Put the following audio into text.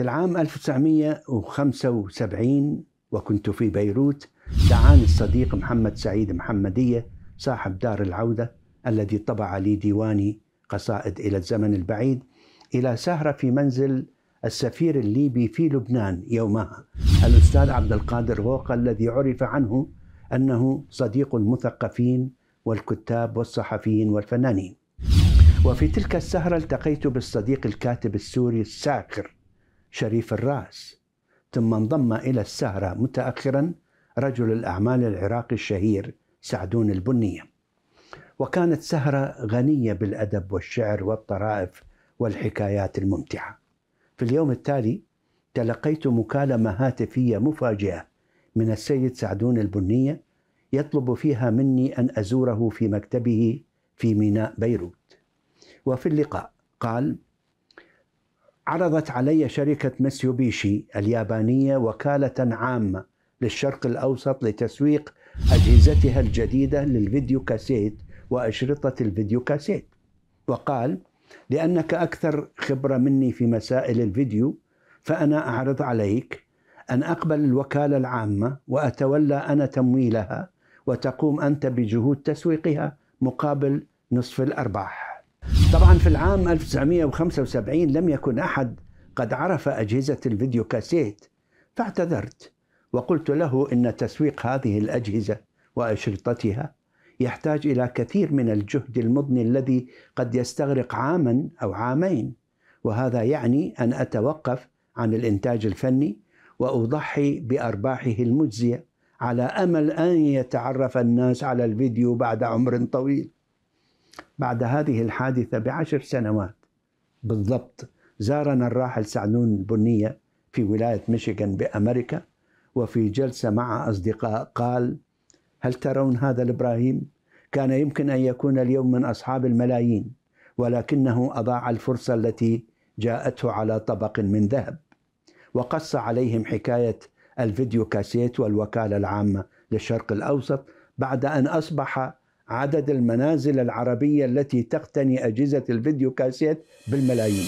في العام 1975 وكنت في بيروت دعاني الصديق محمد سعيد محمدية صاحب دار العودة الذي طبع لي ديواني قصائد إلى الزمن البعيد إلى سهرة في منزل السفير الليبي في لبنان يومها الأستاذ عبد القادر غوقة الذي عرف عنه أنه صديق المثقفين والكتاب والصحفيين والفنانين. وفي تلك السهرة التقيت بالصديق الكاتب السوري الساخر شريف الراس. ثم انضم إلى السهرة متأخرا رجل الأعمال العراقي الشهير سعدون البنية. وكانت سهرة غنية بالأدب والشعر والطرائف والحكايات الممتعة. في اليوم التالي تلقيت مكالمة هاتفية مفاجئة من السيد سعدون البنية يطلب فيها مني أن أزوره في مكتبه في ميناء بيروت. وفي اللقاء قال عرضت علي شركة مسيوبيشي اليابانية وكالة عامة للشرق الأوسط لتسويق أجهزتها الجديدة للفيديو كاسيت وأشرطة الفيديو كاسيت. وقال لأنك أكثر خبرة مني في مسائل الفيديو فأنا أعرض عليك أن أقبل الوكالة العامة وأتولى أنا تمويلها وتقوم أنت بجهود تسويقها مقابل نصف الأرباح. طبعا في العام 1975 لم يكن أحد قد عرف أجهزة الفيديو كاسيت فاعتذرت وقلت له إن تسويق هذه الأجهزة وأشرطتها يحتاج إلى كثير من الجهد المضني الذي قد يستغرق عاما أو عامين وهذا يعني أن أتوقف عن الإنتاج الفني وأضحي بأرباحه المجزية على أمل أن يتعرف الناس على الفيديو بعد عمر طويل. بعد هذه الحادثة بعشر سنوات بالضبط زارنا الراحل سعدون البنيه في ولاية ميشيغان بأمريكا وفي جلسة مع أصدقاء قال هل ترون هذا الإبراهيم؟ كان يمكن أن يكون اليوم من أصحاب الملايين ولكنه أضاع الفرصة التي جاءته على طبق من ذهب. وقص عليهم حكاية الفيديو كاسيت والوكالة العامة للشرق الأوسط بعد أن أصبح عدد المنازل العربية التي تقتني أجهزة الفيديو كاسيت بالملايين.